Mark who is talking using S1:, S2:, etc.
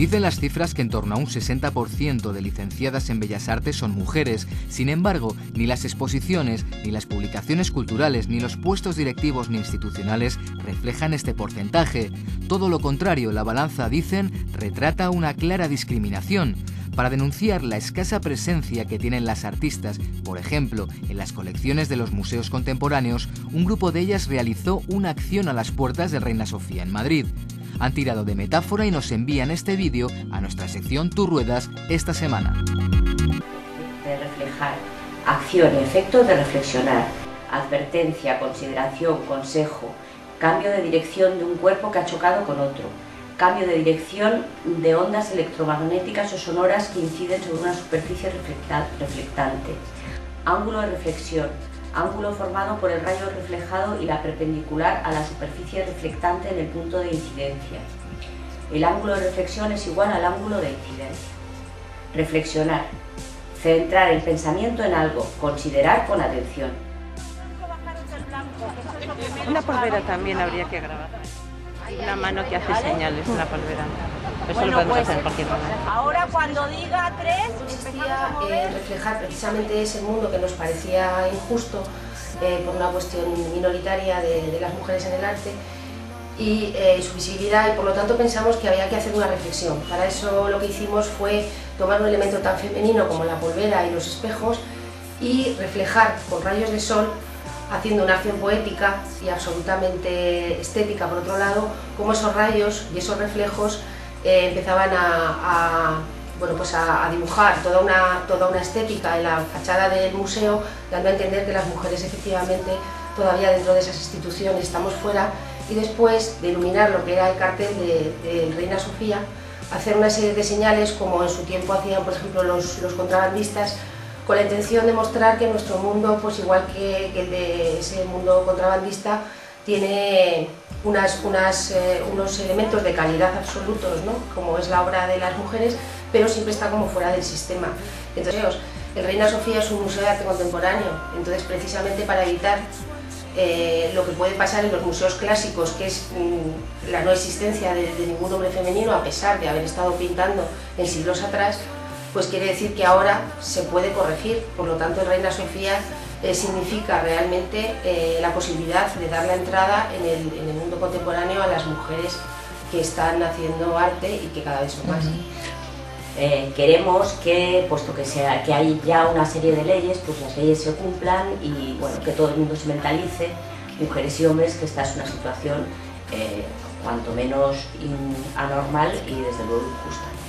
S1: Dicen las cifras que en torno a un 60% de licenciadas en Bellas Artes son mujeres. Sin embargo, ni las exposiciones, ni las publicaciones culturales, ni los puestos directivos ni institucionales reflejan este porcentaje. Todo lo contrario, la balanza, dicen, retrata una clara discriminación para denunciar la escasa presencia que tienen las artistas, por ejemplo, en las colecciones de los museos contemporáneos, un grupo de ellas realizó una acción a las puertas de Reina Sofía en Madrid han tirado de metáfora y nos envían este vídeo a nuestra sección Tu Ruedas esta semana.
S2: De reflejar. Acción y efecto de reflexionar, advertencia, consideración, consejo, cambio de dirección de un cuerpo que ha chocado con otro, cambio de dirección de ondas electromagnéticas o sonoras que inciden sobre una superficie reflectante, ángulo de reflexión, ángulo formado por el rayo reflejado y la perpendicular a la superficie reflectante en el punto de incidencia. El ángulo de reflexión es igual al ángulo de incidencia. Reflexionar. Centrar el pensamiento en algo. Considerar con atención.
S3: Una polvera también habría que grabar. Una mano que hace señales, una polvera. Eso lo podemos hacer en cualquier momento.
S4: Ahora cuando diga tres...
S5: Consistía en reflejar precisamente ese mundo que nos parecía injusto eh, por una cuestión minoritaria de, las mujeres en el arte y eh, su visibilidad y por lo tanto pensamos que había que hacer una reflexión. Para eso lo que hicimos fue tomar un elemento tan femenino como la polvera y los espejos y reflejar con rayos de sol haciendo una acción poética y absolutamente estética por otro lado, como esos rayos y esos reflejos eh, empezaban a, bueno, pues a, dibujar toda una, toda una estética en la fachada del museo, dando a entender que las mujeres efectivamente todavía dentro de esas instituciones estamos fuera y después de iluminar lo que era el cartel de, Reina Sofía, hacer una serie de señales como en su tiempo hacían por ejemplo los, los contrabandistas con la intención de mostrar que nuestro mundo, pues igual que, que el de ese mundo contrabandista, tiene unas, unas, eh, unos elementos de calidad absolutos, ¿no? como es la obra de las mujeres, pero siempre está como fuera del sistema. Entonces, el Reina Sofía es un museo de arte contemporáneo, entonces precisamente para evitar eh, lo que puede pasar en los museos clásicos, que es mm, la no existencia de, de, ningún hombre femenino, a pesar de haber estado pintando en siglos atrás, pues quiere decir que ahora se puede corregir, por lo tanto Reina Sofía eh, significa realmente eh, la posibilidad de dar la entrada en el, mundo contemporáneo a las mujeres que están haciendo arte y que cada vez son más.
S2: Eh, queremos que, puesto que, sea, que hay ya una serie de leyes, pues las leyes se cumplan y bueno, que todo el mundo se mentalice, mujeres y hombres, que esta es una situación cuanto menos anormal y desde luego injusta.